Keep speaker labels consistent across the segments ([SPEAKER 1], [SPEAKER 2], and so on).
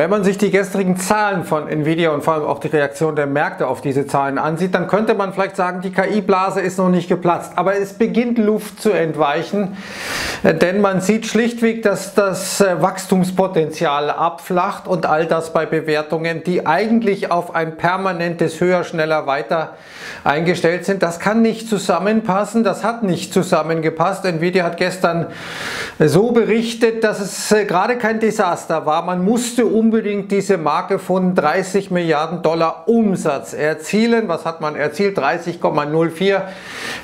[SPEAKER 1] Wenn man sich die gestrigen Zahlen von Nvidia und vor allem auch die Reaktion der Märkte auf diese Zahlen ansieht, dann könnte man vielleicht sagen, die KI-Blase ist noch nicht geplatzt. Aber es beginnt Luft zu entweichen, äh, denn man sieht schlichtweg, dass das äh, Wachstumspotenzial abflacht und all das bei Bewertungen, die eigentlich auf ein permanentes höher, schneller, weiter eingestellt sind. Das kann nicht zusammenpassen, das hat nicht zusammengepasst. Nvidia hat gestern so berichtet, dass es äh, gerade kein Desaster war. Man musste unbedingt diese Marke von 30 Milliarden Dollar Umsatz erzielen. Was hat man erzielt? 30,04.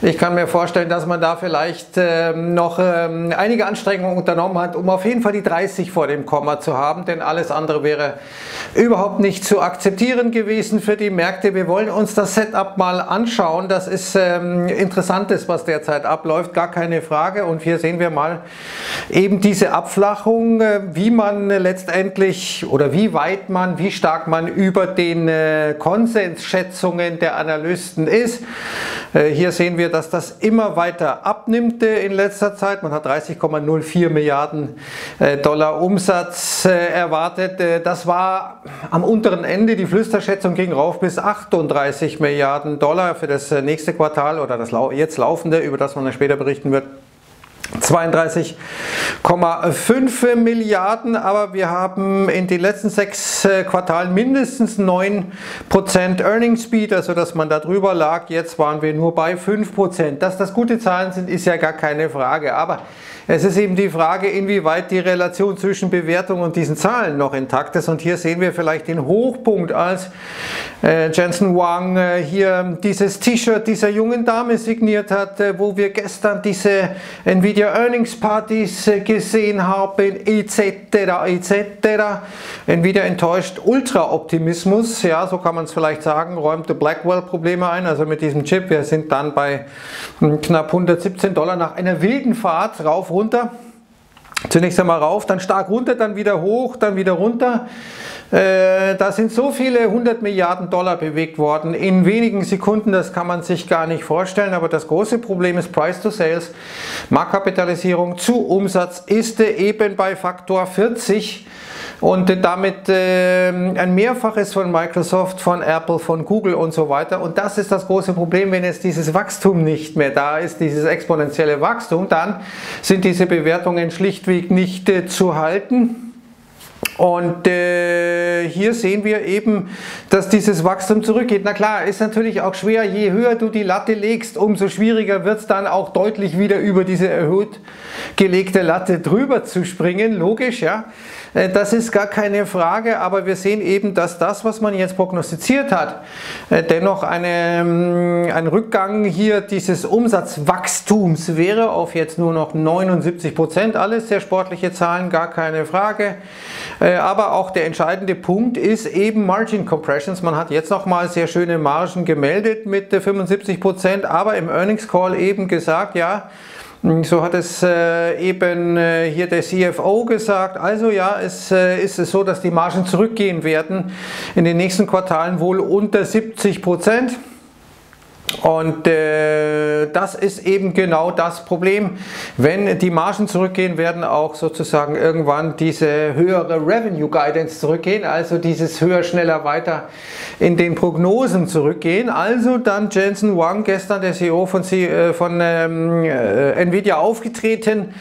[SPEAKER 1] Ich kann mir vorstellen, dass man da vielleicht ähm, noch ähm, einige Anstrengungen unternommen hat, um auf jeden Fall die 30 vor dem Komma zu haben, denn alles andere wäre überhaupt nicht zu akzeptieren gewesen für die Märkte. Wir wollen uns das Setup mal anschauen. Das ist ähm, interessantes, was derzeit abläuft, gar keine Frage. Und hier sehen wir mal eben diese Abflachung, äh, wie man letztendlich oder wie weit man, wie stark man über den äh, Konsensschätzungen der Analysten ist. Äh, hier sehen wir, dass das immer weiter abnimmt äh, in letzter Zeit. Man hat 30,04 Milliarden Dollar Umsatz erwartet. Das war am unteren Ende. Die Flüsterschätzung ging rauf bis 38 Milliarden Dollar für das nächste Quartal oder das jetzt laufende, über das man dann später berichten wird. 32,5 Milliarden, aber wir haben in den letzten sechs äh, Quartalen mindestens 9% Earning Speed, also dass man da drüber lag. Jetzt waren wir nur bei 5%. Dass das gute Zahlen sind, ist ja gar keine Frage. Aber es ist eben die Frage, inwieweit die Relation zwischen Bewertung und diesen Zahlen noch intakt ist. Und hier sehen wir vielleicht den Hochpunkt, als äh, Jensen Wang äh, hier dieses T-Shirt dieser jungen Dame signiert hat, äh, wo wir gestern diese Nvidia Earnings Partys äh, gesehen haben, etc. etc. Nvidia enttäuscht Ultra-Optimismus, ja, so kann man es vielleicht sagen, räumte Blackwell Probleme ein, also mit diesem Chip. Wir sind dann bei hm, knapp 117 Dollar nach einer wilden Fahrt rauf runter. Zunächst einmal rauf, dann stark runter, dann wieder hoch, dann wieder runter. Äh, da sind so viele 100 Milliarden Dollar bewegt worden in wenigen Sekunden, das kann man sich gar nicht vorstellen. Aber das große Problem ist Price to Sales, Marktkapitalisierung zu Umsatz ist eben bei Faktor 40 und damit äh, ein Mehrfaches von Microsoft, von Apple, von Google und so weiter. Und das ist das große Problem, wenn jetzt dieses Wachstum nicht mehr da ist, dieses exponentielle Wachstum, dann sind diese Bewertungen schlichtweg nicht äh, zu halten. Und äh, hier sehen wir eben, dass dieses Wachstum zurückgeht. Na klar, ist natürlich auch schwer, je höher du die Latte legst, umso schwieriger wird es dann auch deutlich wieder über diese erhöht gelegte Latte drüber zu springen. Logisch, ja. Äh, das ist gar keine Frage, aber wir sehen eben, dass das, was man jetzt prognostiziert hat, äh, dennoch eine, ähm, ein Rückgang hier dieses Umsatzwachstums wäre auf jetzt nur noch 79 Prozent. Alles sehr sportliche Zahlen, gar keine Frage. Äh, aber auch der entscheidende Punkt ist eben Margin Compressions. Man hat jetzt nochmal sehr schöne Margen gemeldet mit 75 Prozent, aber im Earnings Call eben gesagt, ja, so hat es äh, eben äh, hier der CFO gesagt. Also ja, es äh, ist es so, dass die Margen zurückgehen werden in den nächsten Quartalen wohl unter 70 Prozent. Und äh, das ist eben genau das Problem. Wenn die Margen zurückgehen, werden auch sozusagen irgendwann diese höhere Revenue Guidance zurückgehen, also dieses höher, schneller, weiter in den Prognosen zurückgehen. Also dann Jensen Wang, gestern der CEO von, äh, von ähm, äh, Nvidia aufgetreten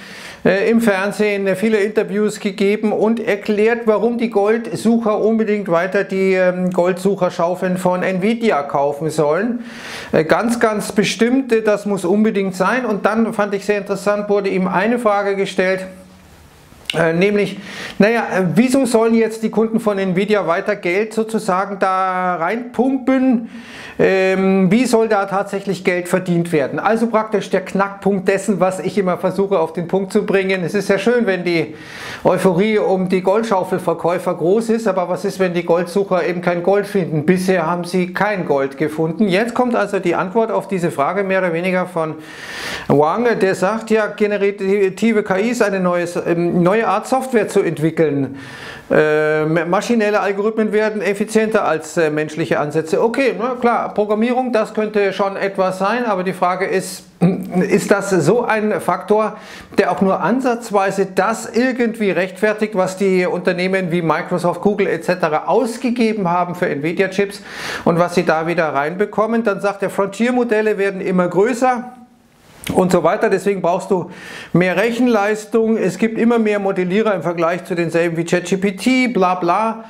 [SPEAKER 1] äh, im Fernsehen viele Interviews gegeben und erklärt, warum die Goldsucher unbedingt weiter die ähm, Goldsucherschaufeln von Nvidia kaufen sollen. Äh, ganz, ganz bestimmt, das muss unbedingt sein. Und dann fand ich sehr interessant, wurde ihm eine Frage gestellt. Nämlich, naja, wieso sollen jetzt die Kunden von Nvidia weiter Geld sozusagen da reinpumpen? Ähm, wie soll da tatsächlich Geld verdient werden? Also praktisch der Knackpunkt dessen, was ich immer versuche auf den Punkt zu bringen. Es ist ja schön, wenn die Euphorie um die Goldschaufelverkäufer groß ist, aber was ist, wenn die Goldsucher eben kein Gold finden? Bisher haben sie kein Gold gefunden. Jetzt kommt also die Antwort auf diese Frage mehr oder weniger von Wang, der sagt ja, generative KI ist eine neue, ähm, neue Art Software zu entwickeln. Äh, maschinelle Algorithmen werden effizienter als äh, menschliche Ansätze. Okay, na klar, Programmierung, das könnte schon etwas sein, aber die Frage ist, ist das so ein Faktor, der auch nur ansatzweise das irgendwie rechtfertigt, was die Unternehmen wie Microsoft, Google etc. ausgegeben haben für Nvidia-Chips und was sie da wieder reinbekommen? Dann sagt er, Frontier-Modelle werden immer größer und so weiter. Deswegen brauchst du mehr Rechenleistung. Es gibt immer mehr Modellierer im Vergleich zu denselben wie ChatGPT, bla bla.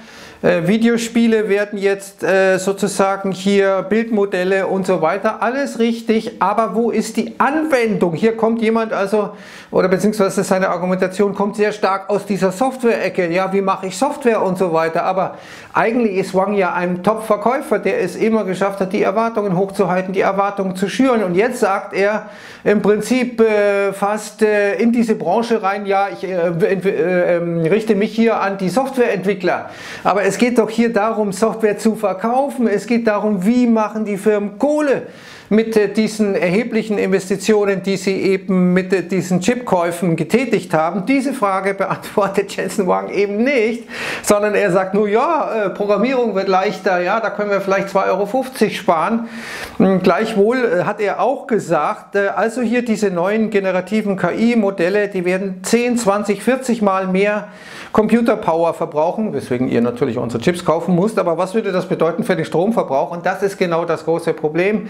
[SPEAKER 1] Äh, Videospiele werden jetzt äh, sozusagen hier Bildmodelle und so weiter, alles richtig, aber wo ist die Anwendung? Hier kommt jemand also, oder beziehungsweise seine Argumentation kommt sehr stark aus dieser Software-Ecke, ja, wie mache ich Software und so weiter, aber eigentlich ist Wang ja ein Top-Verkäufer, der es immer geschafft hat, die Erwartungen hochzuhalten, die Erwartungen zu schüren. Und jetzt sagt er im Prinzip äh, fast äh, in diese Branche rein, ja, ich äh, ähm, richte mich hier an die Softwareentwickler, aber es es geht doch hier darum, Software zu verkaufen. Es geht darum, wie machen die Firmen Kohle mit äh, diesen erheblichen Investitionen, die sie eben mit äh, diesen Chipkäufen getätigt haben? Diese Frage beantwortet Jensen Wang eben nicht, sondern er sagt nur, ja, äh, Programmierung wird leichter, ja, da können wir vielleicht 2,50 Euro sparen. Hm, gleichwohl hat er auch gesagt, also hier diese neuen generativen KI-Modelle, die werden 10, 20, 40 Mal mehr Computerpower verbrauchen, weswegen ihr natürlich unsere Chips kaufen müsst, aber was würde das bedeuten für den Stromverbrauch? Und das ist genau das große Problem.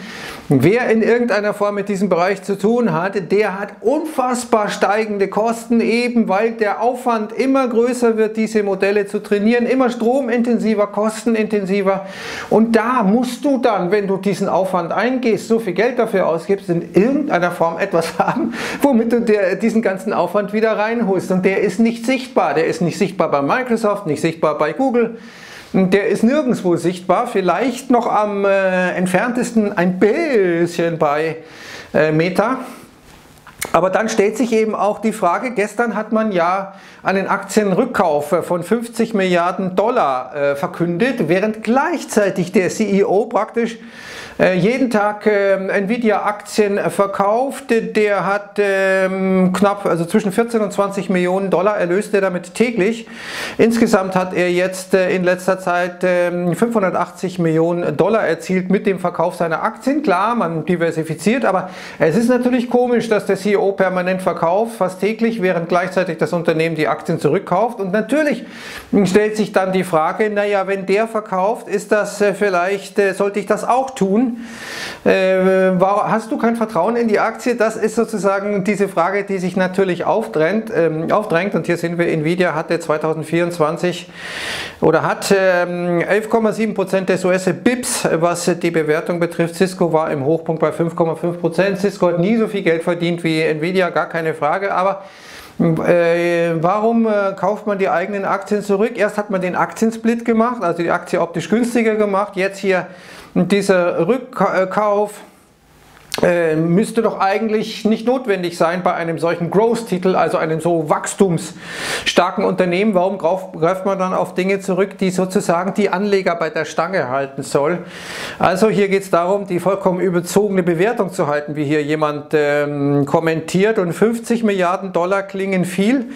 [SPEAKER 1] Wer in irgendeiner Form mit diesem Bereich zu tun hat, der hat unfassbar steigende Kosten, eben weil der Aufwand immer größer wird, diese Modelle zu trainieren, immer stromintensiver, kostenintensiver. Und da musst du dann, wenn du diesen Aufwand eingehst, so viel Geld dafür ausgibst, in irgendeiner Form etwas haben, womit du dir diesen ganzen Aufwand wieder reinholst. Und der ist nicht sichtbar. Der ist nicht sichtbar bei Microsoft, nicht sichtbar bei Google. Der ist nirgendwo sichtbar, vielleicht noch am äh, entferntesten ein bisschen bei äh, Meta. Aber dann stellt sich eben auch die Frage, gestern hat man ja einen Aktienrückkauf von 50 Milliarden Dollar äh, verkündet, während gleichzeitig der CEO praktisch äh, jeden Tag äh, Nvidia-Aktien verkauft. Der hat ähm, knapp, also zwischen 14 und 20 Millionen Dollar erlöst er damit täglich. Insgesamt hat er jetzt äh, in letzter Zeit 580 ähm, Millionen Dollar erzielt mit dem Verkauf seiner Aktien. Klar, man diversifiziert, aber es ist natürlich komisch, dass der CEO permanent verkauft, fast täglich, während gleichzeitig das Unternehmen die Aktien zurückkauft. Und natürlich stellt sich dann die Frage, naja, wenn der verkauft, ist das vielleicht, sollte ich das auch tun? Äh, hast du kein Vertrauen in die Aktie? Das ist sozusagen diese Frage, die sich natürlich aufdrängt. Ähm, aufdrängt. Und hier sehen wir, Nvidia hatte 2024 oder hat ähm, 11,7% des US-BIPs, was die Bewertung betrifft. Cisco war im Hochpunkt bei 5,5%. Cisco hat nie so viel Geld verdient wie Nvidia, gar keine Frage. Aber äh, warum äh, kauft man die eigenen Aktien zurück? Erst hat man den Aktiensplit gemacht, also die Aktie optisch günstiger gemacht. Jetzt hier dieser Rückkauf äh, müsste doch eigentlich nicht notwendig sein bei einem solchen Growth-Titel, also einem so wachstumsstarken Unternehmen. Warum greift man dann auf Dinge zurück, die sozusagen die Anleger bei der Stange halten soll? Also hier geht es darum, die vollkommen überzogene Bewertung zu halten, wie hier jemand ähm, kommentiert. Und 50 Milliarden Dollar klingen viel,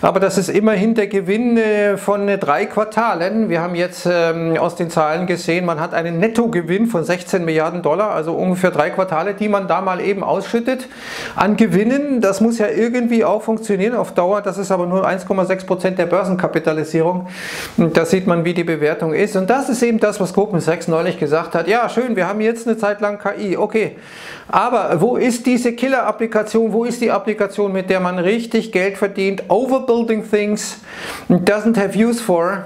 [SPEAKER 1] aber das ist immerhin der Gewinn äh, von drei Quartalen. Wir haben jetzt ähm, aus den Zahlen gesehen, man hat einen Nettogewinn von 16 Milliarden Dollar, also ungefähr drei Quartale, die man da mal eben ausschüttet an Gewinnen. Das muss ja irgendwie auch funktionieren auf Dauer. Das ist aber nur 1,6 Prozent der Börsenkapitalisierung. Da sieht man, wie die Bewertung ist. Und das ist eben das, was Goldman Sachs neulich gesagt hat. Ja, schön, wir haben jetzt eine Zeit lang KI. Okay. Aber wo ist diese Killer-Applikation? Wo ist die Applikation, mit der man richtig Geld verdient? Overbuilding things doesn't have use for.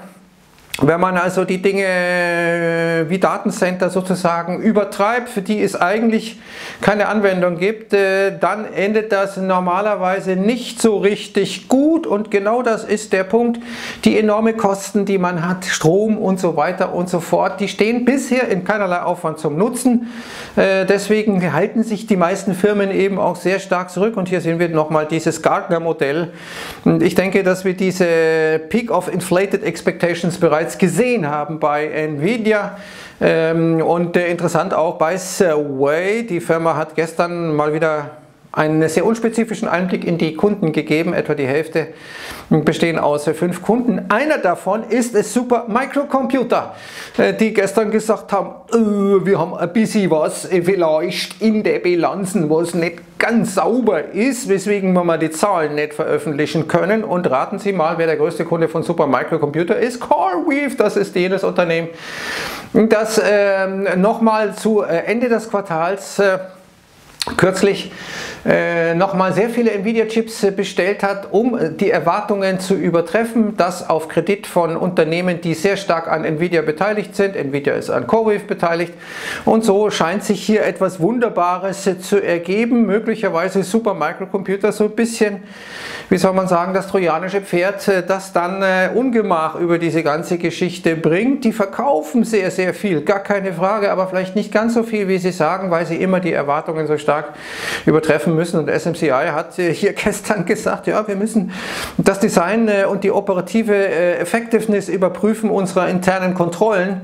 [SPEAKER 1] Wenn man also die Dinge wie Datencenter sozusagen übertreibt, für die es eigentlich keine Anwendung gibt, äh, dann endet das normalerweise nicht so richtig gut und genau das ist der Punkt. Die enorme Kosten, die man hat, Strom und so weiter und so fort, die stehen bisher in keinerlei Aufwand zum Nutzen. Äh, deswegen halten sich die meisten Firmen eben auch sehr stark zurück und hier sehen wir nochmal dieses Gartner-Modell. Ich denke, dass wir diese Peak of Inflated Expectations bereits bereits gesehen haben bei Nvidia. Ähm, und äh, interessant auch bei Survey. Die Firma hat gestern mal wieder einen sehr unspezifischen Einblick in die Kunden gegeben. Etwa die Hälfte bestehen aus fünf Kunden. Einer davon ist es Super Microcomputer, äh, die gestern gesagt haben, äh, wir haben ein bisschen was vielleicht in der Bilanzen, was nicht ganz sauber ist, weswegen wir mal die Zahlen nicht veröffentlichen können. Und raten Sie mal, wer der größte Kunde von Super Microcomputer ist. CoreWeave, das ist jenes Unternehmen, das äh, nochmal zu äh, Ende des Quartals äh, kürzlich äh, nochmal sehr viele Nvidia-Chips äh, bestellt hat, um äh, die Erwartungen zu übertreffen. Das auf Kredit von Unternehmen, die sehr stark an Nvidia beteiligt sind. Nvidia ist an CoreWeave beteiligt. Und so scheint sich hier etwas Wunderbares zu ergeben. Möglicherweise Super Microcomputer so ein bisschen, wie soll man sagen, das trojanische Pferd, das dann Ungemach über diese ganze Geschichte bringt. Die verkaufen sehr, sehr viel, gar keine Frage, aber vielleicht nicht ganz so viel, wie sie sagen, weil sie immer die Erwartungen so stark übertreffen müssen. Und SMCI hat hier gestern gesagt, ja, wir müssen das Design äh, und die operative äh, Effectiveness überprüfen unserer internen Kontrollen.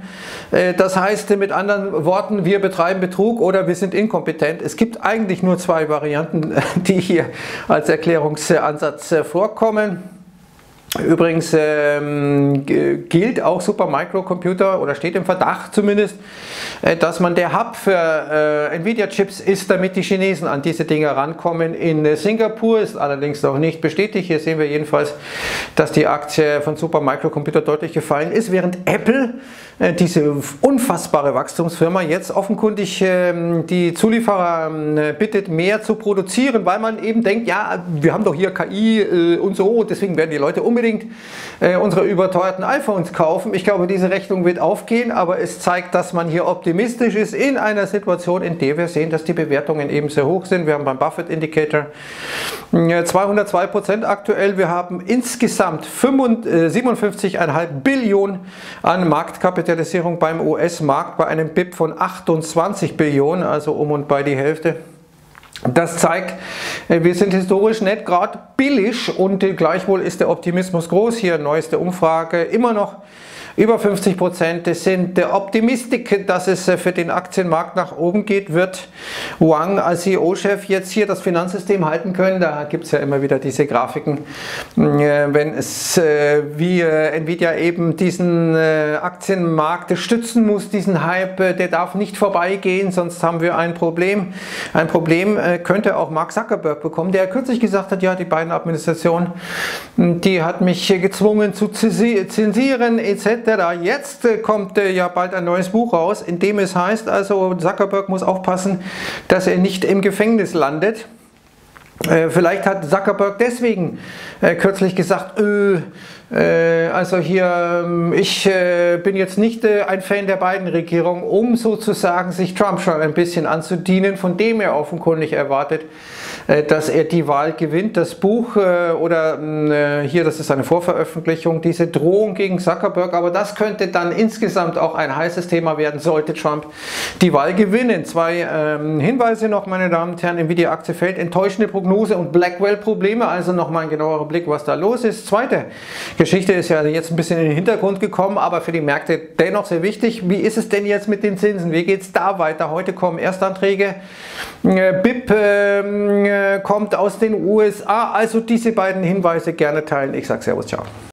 [SPEAKER 1] Äh, das heißt mit anderen Worten, wir betreiben Betrug oder wir sind inkompetent. Es gibt eigentlich nur zwei Varianten, die hier als Erklärungsansatz vorkommen. Übrigens ähm, gilt auch Supermicrocomputer oder steht im Verdacht zumindest, äh, dass man der Hub für äh, Nvidia-Chips ist, damit die Chinesen an diese Dinge rankommen. In äh, Singapur ist allerdings noch nicht bestätigt. Hier sehen wir jedenfalls, dass die Aktie von Supermicrocomputer deutlich gefallen ist, während Apple, äh, diese unfassbare Wachstumsfirma, jetzt offenkundig ähm, die Zulieferer ähm, bittet, mehr zu produzieren, weil man eben denkt, ja, wir haben doch hier KI äh, und so, deswegen werden die Leute unbedingt unbedingt äh, unsere überteuerten iPhones kaufen. Ich glaube, diese Rechnung wird aufgehen, aber es zeigt, dass man hier optimistisch ist in einer Situation, in der wir sehen, dass die Bewertungen eben sehr hoch sind. Wir haben beim Buffett Indicator 202 Prozent aktuell. Wir haben insgesamt 57,5 äh, Billionen an Marktkapitalisierung beim US-Markt bei einem BIP von 28 Billionen, also um und bei die Hälfte. Das zeigt, äh, wir sind historisch nicht gerade billig und gleichwohl ist der Optimismus groß. Hier neueste Umfrage immer noch über 50 Prozent sind der Optimistik, dass es äh, für den Aktienmarkt nach oben geht. Wird Wang als CEO-Chef jetzt hier das Finanzsystem halten können? Da gibt es ja immer wieder diese Grafiken, äh, wenn es äh, wie Nvidia eben diesen Aktienmarkt stützen muss, diesen Hype, der darf nicht vorbeigehen, sonst haben wir ein Problem. Ein Problem könnte auch Mark Zuckerberg bekommen, der kürzlich gesagt hat, ja, die beiden Administrationen, die hat mich gezwungen zu zensieren etc. Jetzt äh, kommt äh, ja bald ein neues Buch raus, in dem es heißt, also Zuckerberg muss aufpassen, dass er nicht im Gefängnis landet. Äh, vielleicht hat Zuckerberg deswegen kürzlich gesagt, also hier, ähm, ich bin jetzt nicht ein Fan der beiden Regierungen, um sozusagen sich Trump schon ein bisschen anzudienen, von dem er offenkundig erwartet, äh, dass er die Wahl gewinnt. Das Buch äh, oder äh, hier, das ist eine Vorveröffentlichung, diese Drohung gegen Zuckerberg, aber das könnte dann insgesamt auch ein heißes Thema werden, sollte Trump die Wahl gewinnen. Zwei ähm, Hinweise noch, meine Damen und Herren, Nvidia-Aktie fällt, enttäuschende Prognose und Blackwell-Probleme, also nochmal ein genauerer Blick, was da los ist. Zweite Geschichte ist ja jetzt ein bisschen in den Hintergrund gekommen, aber für die Märkte dennoch sehr wichtig. Wie ist es denn jetzt mit den Zinsen? Wie geht es da weiter? Heute kommen Erstanträge. BIP äh, kommt aus den USA. Also diese beiden Hinweise gerne teilen. Ich sage Servus, ciao.